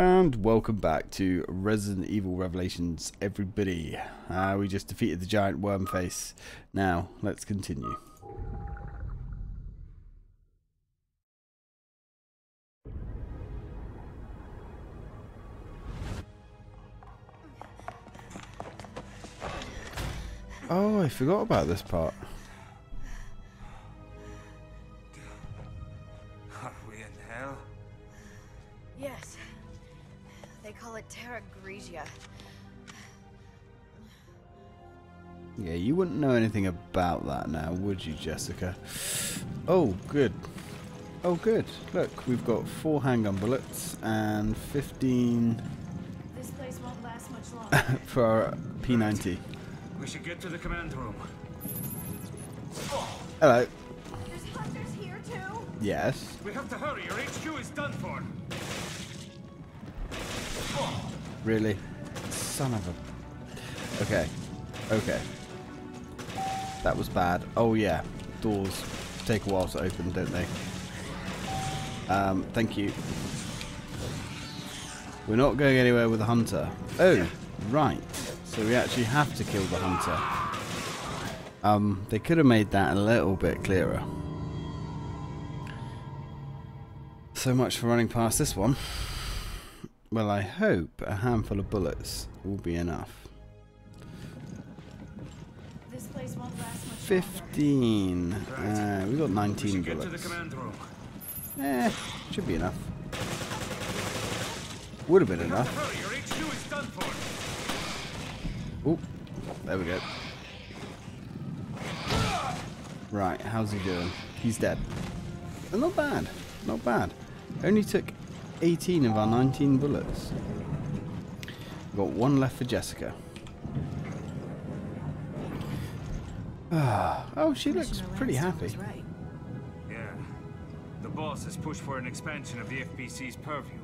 And welcome back to Resident Evil Revelations, everybody. Uh, we just defeated the giant worm face. Now, let's continue. Oh, I forgot about this part. Terra Grigia. Yeah, you wouldn't know anything about that now, would you, Jessica? Oh, good. Oh, good. Look, we've got four handgun bullets and 15 This place won't last much longer. for our P90. We should get to the command room. Hello. There's hunters here too? Yes. We have to hurry. Your HQ is done for. Really? Son of a... Okay. Okay. That was bad. Oh, yeah. Doors take a while to open, don't they? Um, thank you. We're not going anywhere with the hunter. Oh, right. So we actually have to kill the hunter. Um, they could have made that a little bit clearer. So much for running past this one. Well, I hope a handful of bullets will be enough. This place won't last much 15. Uh, we got 19 should get to the bullets. Eh, should be enough. Would have been enough. to hurry. Your HQ is done for. Oh, there we go. Right, how's he doing? He's dead. Not bad, not bad. Only took 18 of our 19 bullets. Got one left for Jessica. Ah, oh, she looks pretty happy. Yeah. The boss has pushed for an expansion of the FBC's purview.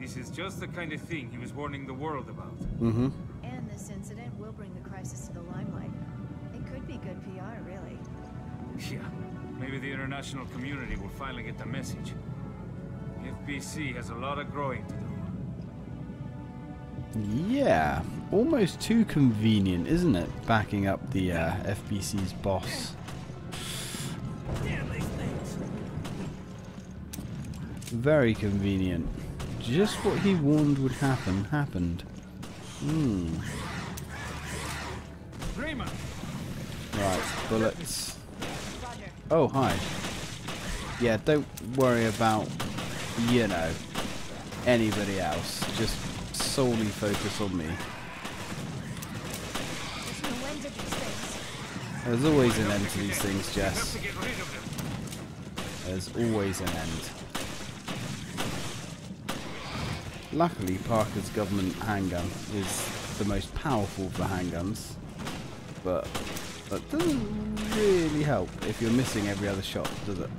This is just the kind of thing he was warning the world about. Mm-hmm. And this incident will bring the crisis to the limelight. It could be good PR, really. Yeah. Maybe the international community will finally get the message. FBC has a lot of growing to do. Yeah, almost too convenient, isn't it? Backing up the uh, FBC's boss. Very convenient. Just what he warned would happen, happened. Hmm. Right, bullets. Oh, hi. Yeah, don't worry about, you know, anybody else. Just solely focus on me. There's always an end to these things, Jess. There's always an end. Luckily, Parker's government handgun is the most powerful the handguns, but that doesn't really help if you're missing every other shot, does it?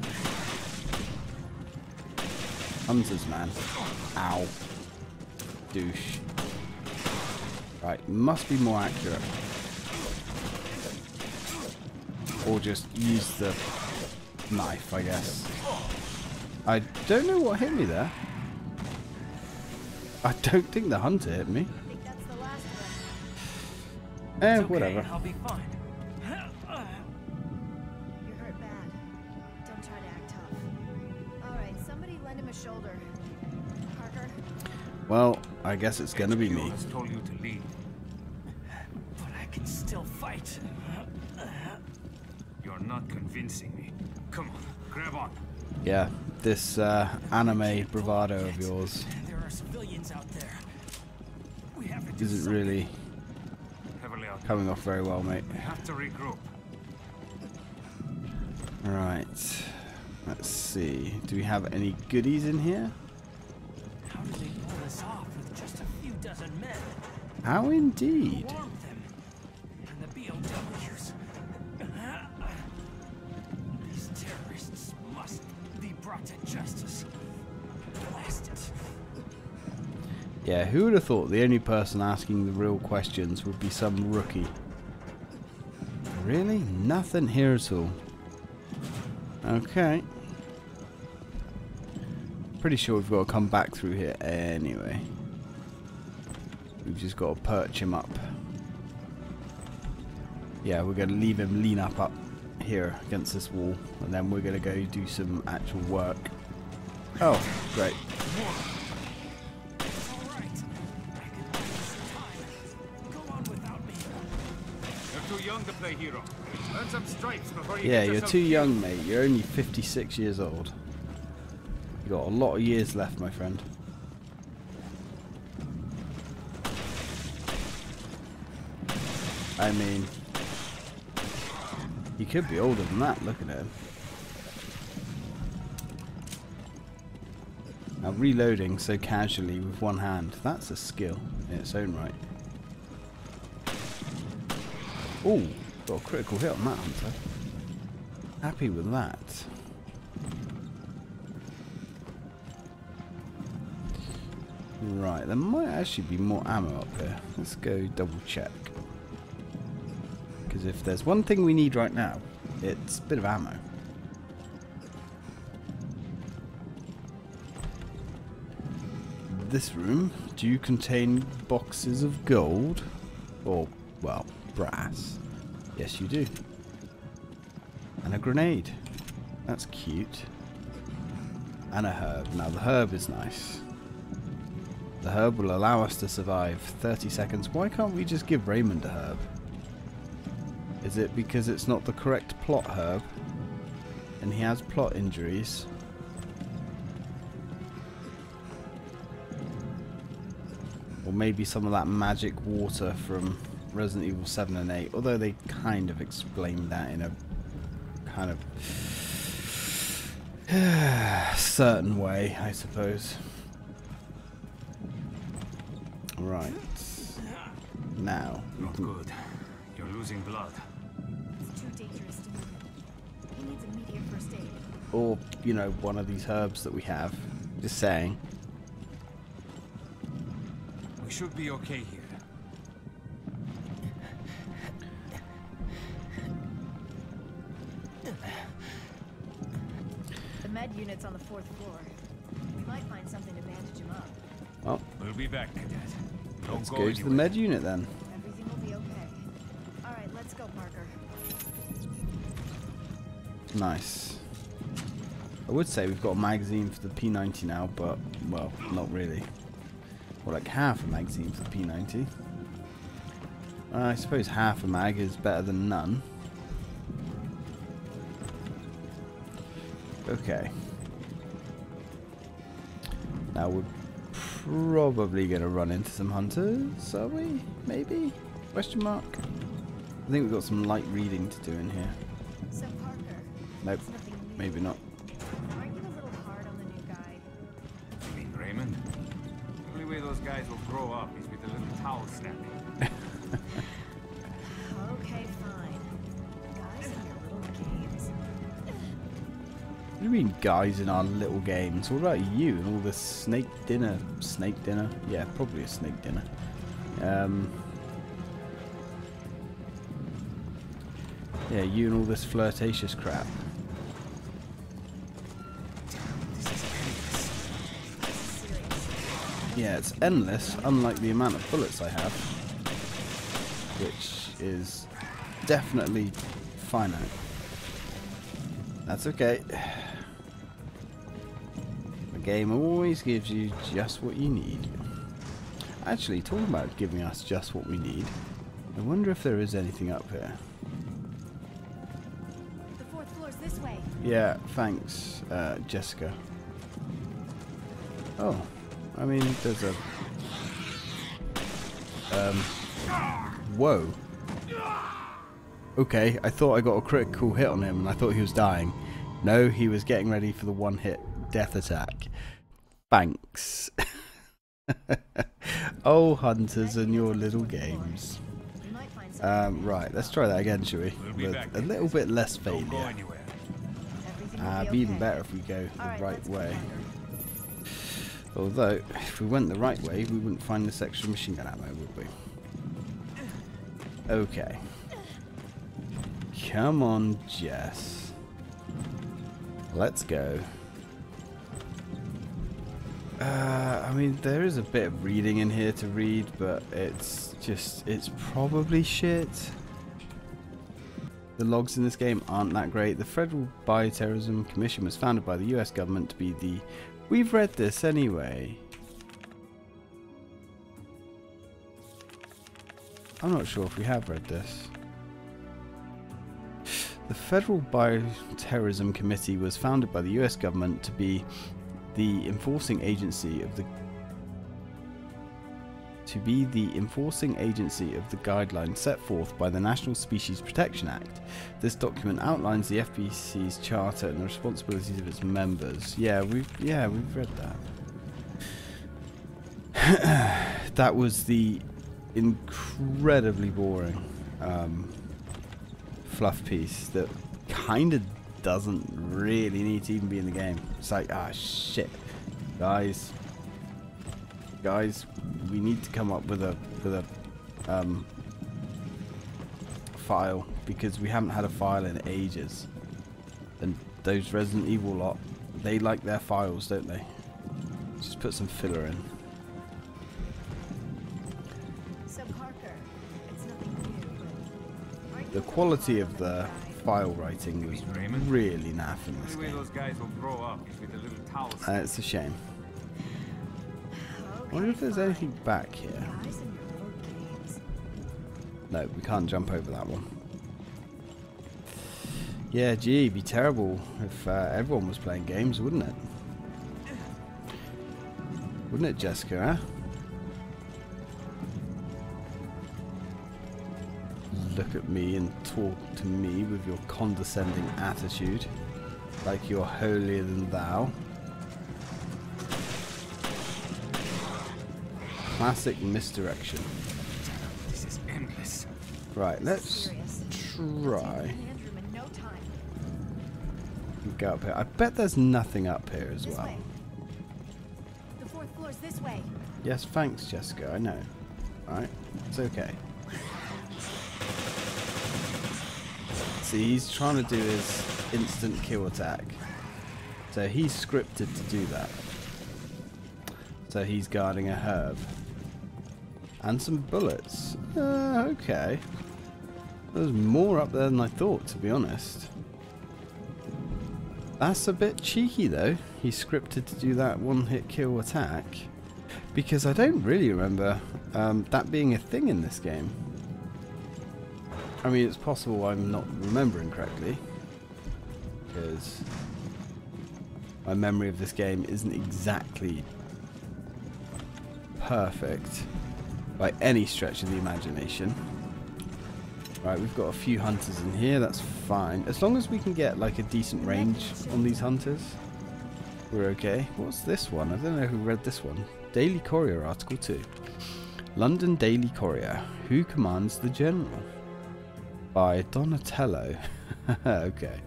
Hunters, man. Ow. Douche. Right, must be more accurate. Or just use the knife, I guess. I don't know what hit me there. I don't think the hunter hit me. I think that's the last of them. Eh, okay, whatever. Well, I guess it's gonna be HQ me. has told you to leave. But I can still fight. You're not convincing me. Come on, grab on. Yeah, this uh, anime bravado of yours There are civilians out there. We have to isn't really coming off very well, mate. We have to regroup. Right. Let's see. Do we have any goodies in here? Blast indeed. Yeah, who would have thought the only person asking the real questions would be some rookie? Really? Nothing here at all. Okay. Pretty sure we've got to come back through here anyway. We've just got to perch him up. Yeah, we're going to leave him lean up up here against this wall. And then we're going to go do some actual work. Oh, great. It's all right. I can do this in time. Go on without me. You're too young to play hero. Learn some stripes before you Yeah, you're too young, mate. You're only 56 years old. You got a lot of years left, my friend. I mean, he could be older than that. Look at him. Now reloading so casually with one hand, that's a skill in its own right. Oh, got a critical hit on that hunter. Happy with that. Right, there might actually be more ammo up here. Let's go double check. Because if there's one thing we need right now, it's a bit of ammo. This room, do you contain boxes of gold? Or, well, brass? Yes, you do. And a grenade. That's cute. And a herb. Now, the herb is nice. The herb will allow us to survive 30 seconds. Why can't we just give Raymond a herb? Is it because it's not the correct plot herb? And he has plot injuries? Or maybe some of that magic water from Resident Evil 7 and 8. Although they kind of explained that in a kind of certain way, I suppose. Right. Now, Not good. You're losing blood. Or you know one of these herbs that we have. Just saying. We should be okay here. The med unit's on the fourth floor. We might find something to bandage him up. Well, We'll be back, cadet. Don't let's go, go to the med unit then. Everything will be okay. All right, let's go, Parker. Nice. I would say we've got a magazine for the P90 now, but well, not really. Or like half a magazine for the P90. Uh, I suppose half a mag is better than none. Okay. Now we're probably going to run into some hunters, are we? Maybe? Question mark? I think we've got some light reading to do in here. So, Parker, Nope, it's nothing new. maybe not. Guys, in our little game. games? What about you and all this snake dinner? Snake dinner? Yeah, probably a snake dinner. Um, yeah, you and all this flirtatious crap. Yeah, it's endless, unlike the amount of bullets I have. Which is definitely finite. That's okay. Game always gives you just what you need. Actually, talking about giving us just what we need, I wonder if there is anything up here. The fourth floor's this way. Yeah, thanks, uh, Jessica. Oh, I mean, there's a. Um. Whoa. Okay, I thought I got a critical hit on him and I thought he was dying. No, he was getting ready for the one hit death attack. Thanks. oh, hunters and your little games. We might find something. Um, right, let's try that again, shall we? With a little bit less failure. anywhere. Everything will Uh, be be even better if we go the All right, right way. Although, if we went the right way, we wouldn't find this extra machine gun ammo, would we? Okay. Come on, Jess. Let's go. Uh, I mean, there is a bit of reading in here to read, but it's just, it's probably shit. The logs in this game aren't that great. The Federal Bioterrorism Commission was founded by the US government to be the... We've read this anyway. I'm not sure if we have read this. The Federal Bioterrorism Committee was founded by the US government to be the enforcing agency of the to be the enforcing agency of the guidelines set forth by the National Species Protection Act. This document outlines the FBC's charter and the responsibilities of its members. Yeah, we've yeah, we've read that. that was the incredibly boring um, fluff piece that kind of doesn't really need to even be in the game. It's like, ah, shit, guys, guys, we need to come up with a with a um, file because we haven't had a file in ages. And those Resident Evil lot, they like their files, don't they? Just put some filler in. So Parker, it's nothing new, but aren't The quality of the file writing was really naff in The this game. those guys will grow up a little towel. And it's a shame. I wonder if there's anything back here. Guys and your little games. No, we can't jump over that one. Yeah, gee, it'd be terrible if uh, everyone was playing games, wouldn't it? Wouldn't it, Jessica, huh? Look at me and talk to me with your condescending attitude, like you're holier than thou. Classic misdirection. This is endless. Right, let's try. Andrew in no time. Go up here. I bet there's nothing up here as This well. way. The fourth floor's this way. Yes, thanks, Jessica. I know. Alright, it's okay. See, he's trying to do his instant kill attack. So he's scripted to do that. So he's guarding a herb. And some bullets. Uh, okay. There's more up there than I thought, to be honest. That's a bit cheeky though. He's scripted to do that one hit kill attack. Because I don't really remember um, that being a thing in this game. I mean, it's possible I'm not remembering correctly. Because my memory of this game isn't exactly perfect by any stretch of the imagination. Right, we've got a few hunters in here, that's fine. As long as we can get like a decent range on these hunters, we're okay. What's this one? I don't know who read this one. Daily Courier Article 2. London Daily Courier. Who commands the general? By Donatello. okay.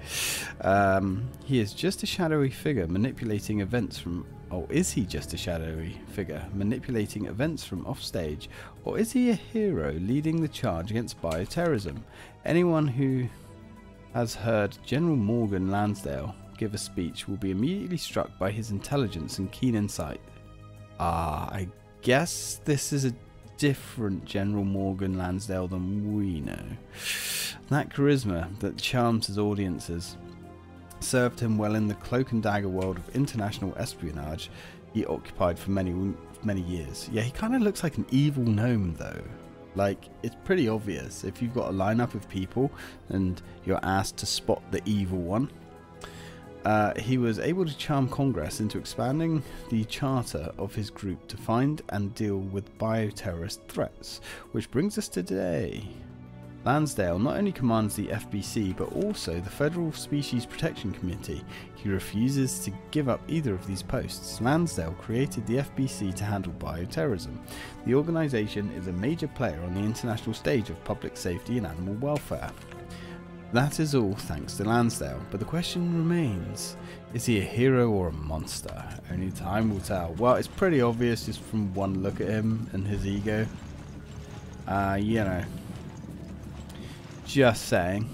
Um, he is just a shadowy figure manipulating events from. Oh, is he just a shadowy figure manipulating events from offstage? Or is he a hero leading the charge against bioterrorism? Anyone who has heard General Morgan Lansdale give a speech will be immediately struck by his intelligence and keen insight. Ah, I guess this is a different General Morgan Lansdale than we know. That charisma that charms his audiences served him well in the cloak and dagger world of international espionage he occupied for many many years. Yeah, he kind of looks like an evil gnome though. Like it's pretty obvious if you've got a lineup of people and you're asked to spot the evil one. Uh, he was able to charm Congress into expanding the charter of his group to find and deal with bioterrorist threats, which brings us to today. Lansdale not only commands the FBC but also the Federal Species Protection Committee. He refuses to give up either of these posts. Lansdale created the FBC to handle bioterrorism. The organisation is a major player on the international stage of public safety and animal welfare. That is all thanks to Lansdale, but the question remains is he a hero or a monster? Only time will tell. Well, it's pretty obvious just from one look at him and his ego. Uh, you know. Just saying.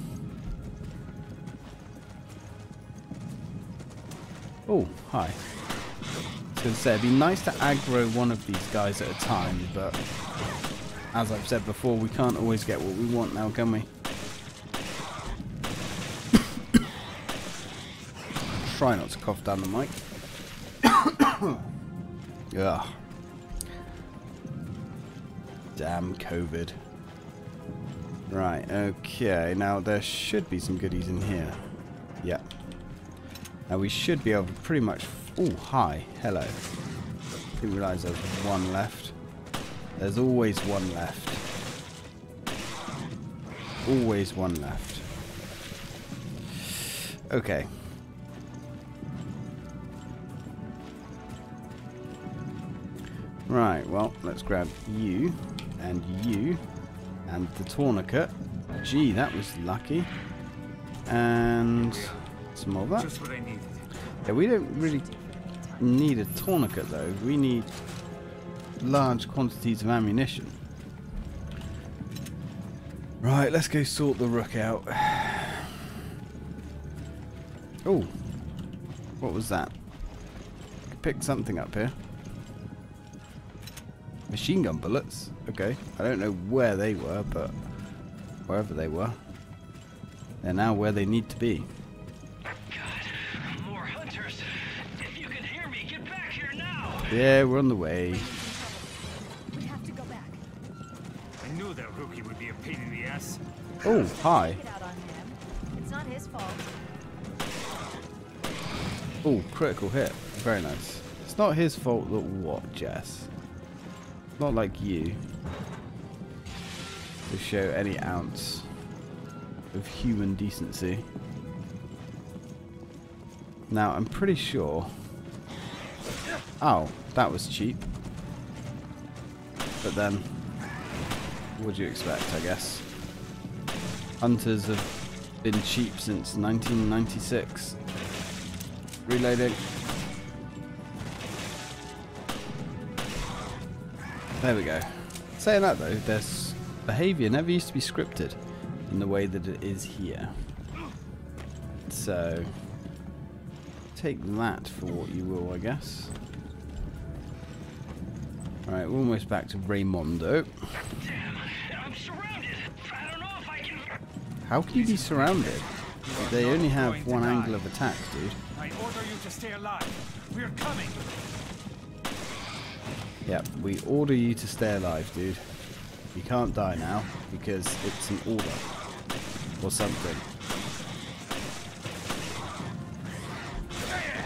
Oh, hi. going to say, it'd be nice to aggro one of these guys at a time, but as I've said before, we can't always get what we want now, can we? Try not to cough down the mic. Ugh. Damn COVID. Right, okay. Now there should be some goodies in here. Yeah. Now we should be able to pretty much... Oh, hi. Hello. Didn't realise there was one left. There's always one left. Always one left. Okay. Right, well, let's grab you and you and the tourniquet. Gee, that was lucky. And some more of that. What I needed. Yeah, we don't really need a tourniquet though. We need large quantities of ammunition. Right, let's go sort the rook out. Oh, what was that? Picked something up here. Machine gun bullets. Okay, I don't know where they were, but wherever they were, they're now where they need to be. God, more hunters. If you can hear me, get back here now. Yeah, we're on the way. We have to go back. I knew that rookie would be a pain in the ass. Oh, hi. Take it out on him. It's not his fault. Oh, critical hit. Very nice. It's not his fault that what, Jess? Not like you. To show any ounce of human decency. Now, I'm pretty sure... Oh, that was cheap. But then, what do you expect, I guess? Hunters have been cheap since 1996. Reloading. There we go. Saying that though, this behaviour never used to be scripted in the way that it is here. So, take that for what you will, I guess. Alright, we're almost back to Raymondo. Damn. How can you be surrounded? They only have one angle of attack, dude. I order you to stay alive. We're coming. Yep, we order you to stay alive, dude. You can't die now because it's an order or something.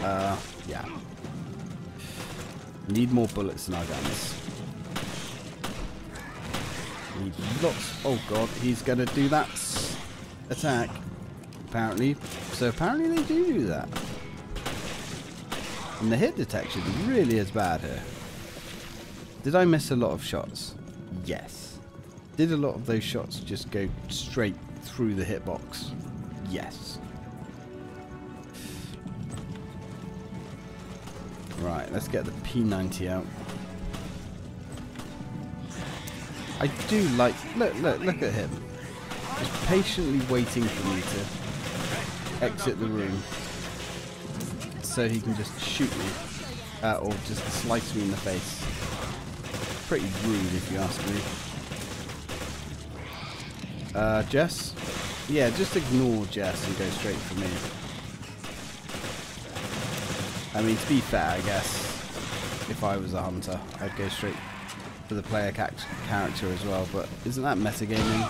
Uh, yeah. Need more bullets in our guns. Need lots. Oh god, he's gonna do that attack. Apparently. So apparently they do do that. And the hit detection really is bad here. Did I miss a lot of shots? Yes. Did a lot of those shots just go straight through the hitbox? Yes. Right, let's get the P90 out. I do like... Look, look, look at him. Just patiently waiting for me to exit the room. So he can just shoot me. Uh, or just slice me in the face. Pretty rude if you ask me. Uh, Jess? Yeah, just ignore Jess and go straight for me. I mean, to be fair, I guess, if I was a hunter, I'd go straight for the player ca character as well, but isn't that metagaming?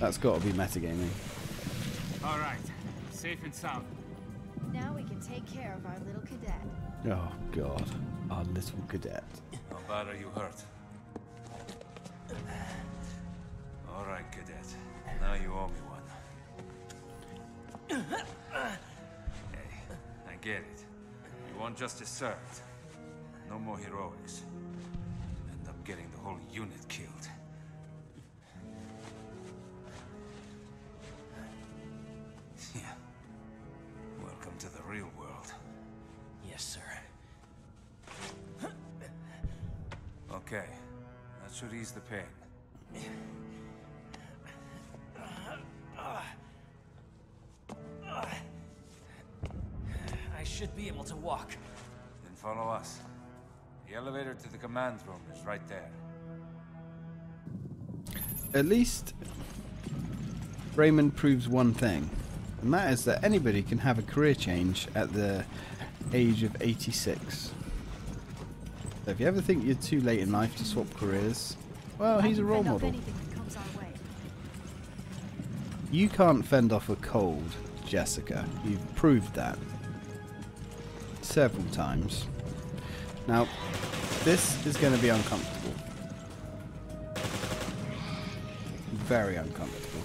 That's got to be metagaming. All right. Safe and sound. Now we can take care of our little cadet. Oh, God. Our little cadet. How bad are you hurt? All right, cadet. Now you owe me one. Hey, I get it. You want justice served. No more heroics. End up getting the whole unit killed. Should ease the pain. I should be able to walk. Then follow us. The elevator to the command room is right there. At least Raymond proves one thing, and that is that anybody can have a career change at the age of 86. So if you ever think you're too late in life to swap careers, well, he's a role model. anything that comes our way. You can't fend off a cold, Jessica. You've proved that several times. Now, this is going to be uncomfortable. Very uncomfortable.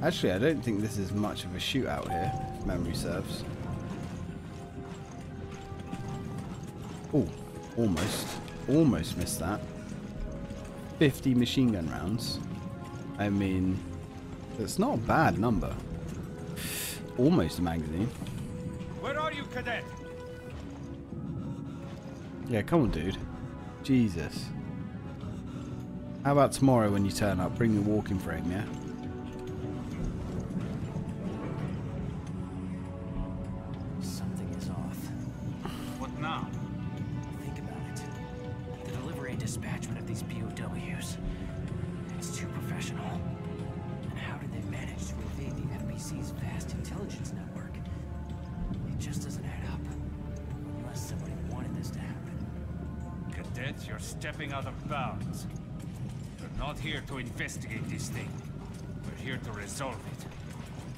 Actually, I don't think this is much of a shootout here, if memory serves. Oh, almost. Almost missed that. 50 machine gun rounds. I mean, it's not a bad number. Almost a magazine. Where are you, cadet? Yeah, come on, dude. Jesus. How about tomorrow when you turn up, bring your walking frame, yeah?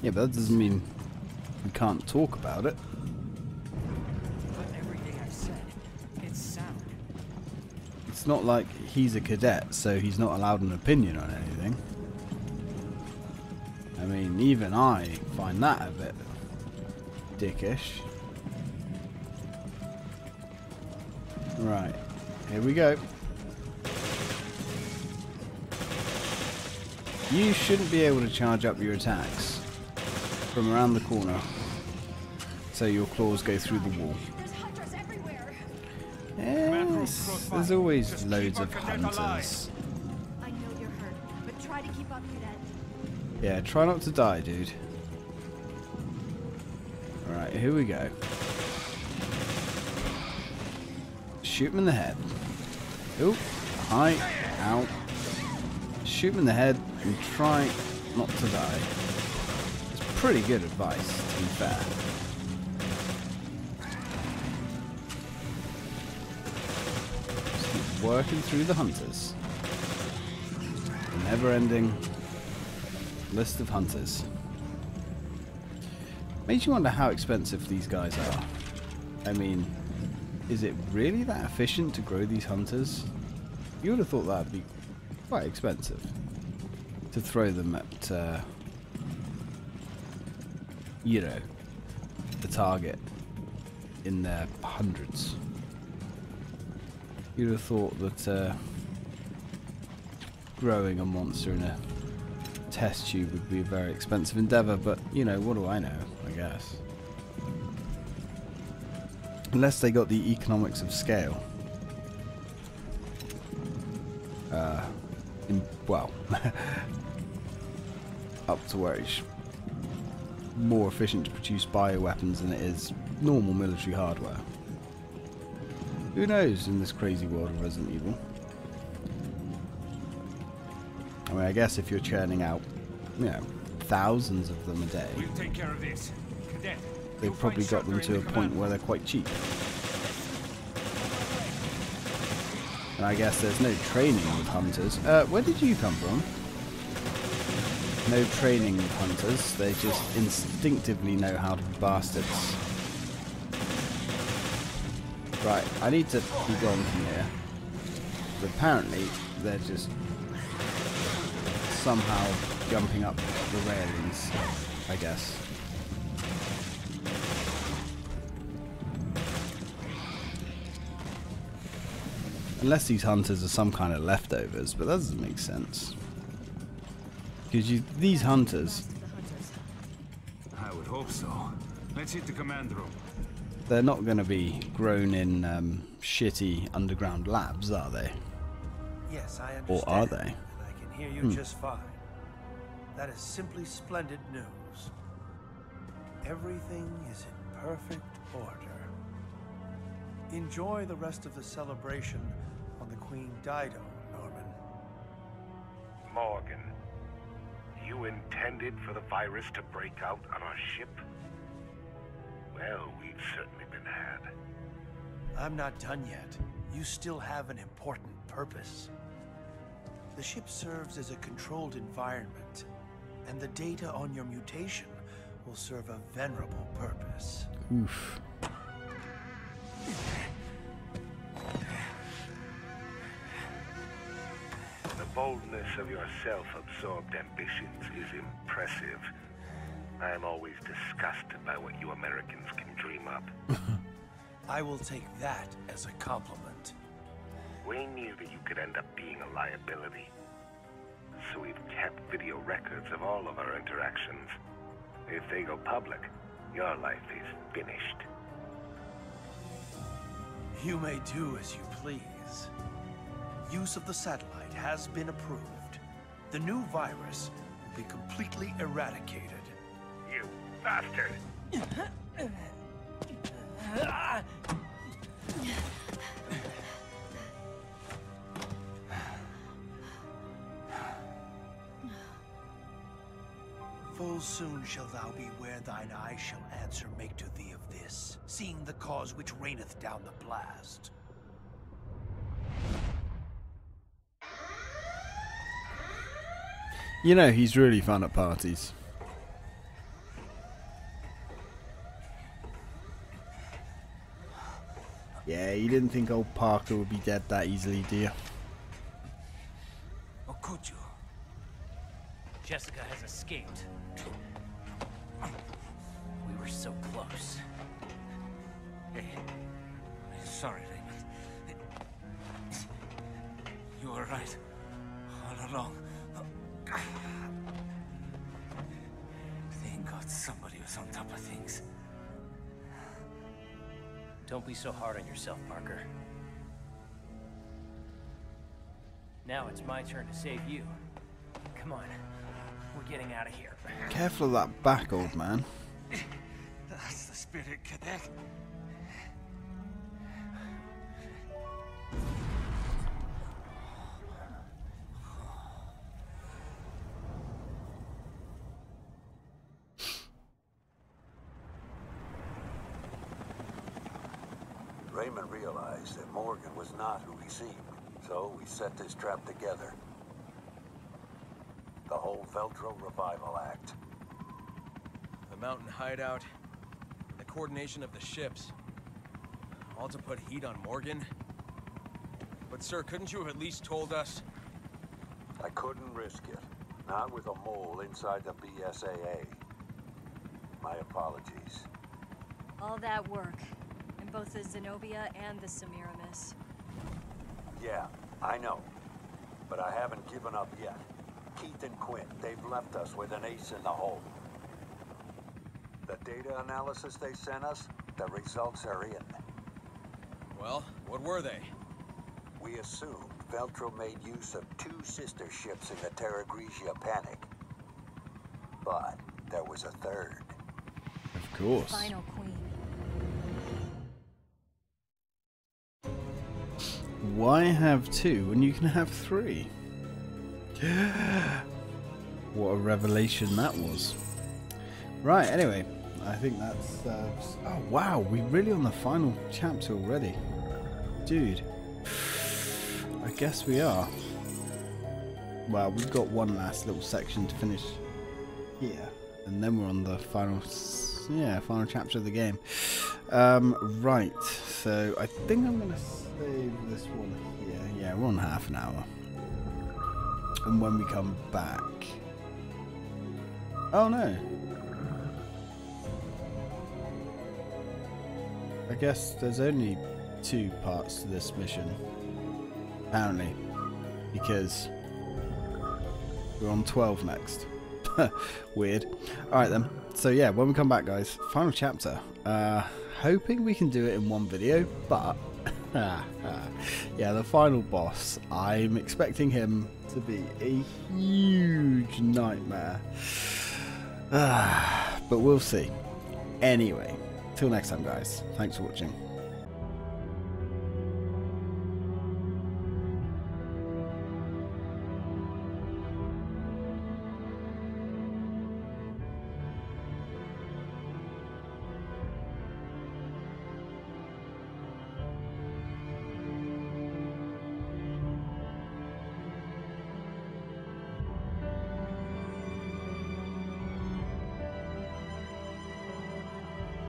Yeah, but that doesn't mean we can't talk about it. But everything I've said, it's sound. It's not like he's a cadet, so he's not allowed an opinion on anything. I mean, even I find that a bit dickish. Right, here we go. You shouldn't be able to charge up your attacks from around the corner so your claws go through the wall. There's hunters everywhere. Yes, there's always Just loads of hunters. alive. I know you're hurt, try up. Yeah, try not to die, dude. Alright, here we go. Shoot him in the head. Oop. Hi. Ow. Shoot him in the head and try not to die. Pretty good advice, to be fair. Just keep working through the hunters. Never ending List of hunters. Makes you wonder how expensive these guys are. I mean, is it really that efficient to grow these hunters? You would have thought that would be quite expensive to throw them at, uh, you know, the target in their hundreds. You'd have thought that uh, growing a monster in a test tube would be a very expensive endeavor, but you know, what do I know, I guess. Unless they got the economics of scale. Uh, in, well, up to where it's more efficient to produce bioweapons than it is normal military hardware. Who knows in this crazy world of Resident Evil? I mean, I guess if you're churning out, you know, thousands of them a day, We'll take care of this. Cadet, they've probably got them to a point where they're quite cheap. And I guess there's no training with hunters. Uh, where did you come from? No training with hunters. They just instinctively know how to be bastards. Right, I need to be gone from here. But apparently, they're just somehow jumping up the railings, I guess. Unless these hunters are some kind of leftovers, but that doesn't make sense. Because you, these hunters, To the hunters. I would hope so. Let's hit the command room. they're not going to be grown in um, shitty underground labs, are they? Yes, I understand. Or are they? And I can hear you Hmm. just fine. That is simply splendid news. everything is in perfect order. Enjoy the rest of the celebration on the Queen Dido, Norman. Morgan, you intended for the virus to break out on our ship? Well, we've certainly been had. I'm not done yet. You still have an important purpose. The ship serves as a controlled environment, and the data on your mutation will serve a venerable purpose. Oof. Boldness of your self-absorbed ambitions is impressive. I am always disgusted by what you Americans can dream up. I will take that as a compliment. We knew that you could end up being a liability. So we've kept video records of all of our interactions. If they go public, your life is finished. You may do as you please. Use of the satellite has been approved. The new virus will be completely eradicated. You bastard! Full soon shall thou be where thine eye shall answer make to thee of this, seeing the cause which raineth down the blast. You know, he's really fun at parties. Yeah, you didn't think old Parker would be dead that easily, do you? Or could you? Jessica has escaped. So hard on yourself, Parker. Now it's my turn to save you. Come on. We're getting out of here. Careful of that back, old man. That's the spirit, cadet. Raymond realized that Morgan was not who he seemed, so we set this trap together. The whole Veltro Revival Act. The mountain hideout, the coordination of the ships. All to put heat on Morgan? But sir, couldn't you have at least told us? I couldn't risk it. Not with a mole inside the BSAA. My apologies. All that work. In both the Zenobia and the Semiramis. Yeah, I know. But I haven't given up yet. Keith and Quinn, they've left us with an ace in the hole. The data analysis they sent us, the results are in. Well, what were they? We assumed Veltro made use of two sister ships in the Terra Grigia panic. But there was a third. Of course. Final Why have two when you can have three? what a revelation that was. Right, anyway, I think that's... Uh, oh, wow, we're really on the final chapter already. Dude. I guess we are. Well, we've got one last little section to finish here. And then we're on the final... Yeah, final chapter of the game. Um, right, so I think I'm going to save this one here. Yeah, we're on half an hour. And when we come back... Oh no. I guess there's only two parts to this mission. Apparently. Because we're on 12 next. Weird. Alright then. So yeah, when we come back guys, final chapter. Uh, hoping we can do it in one video, but yeah, the final boss. I'm expecting him to be a huge nightmare. but we'll see. Anyway, till next time, guys. Thanks for watching.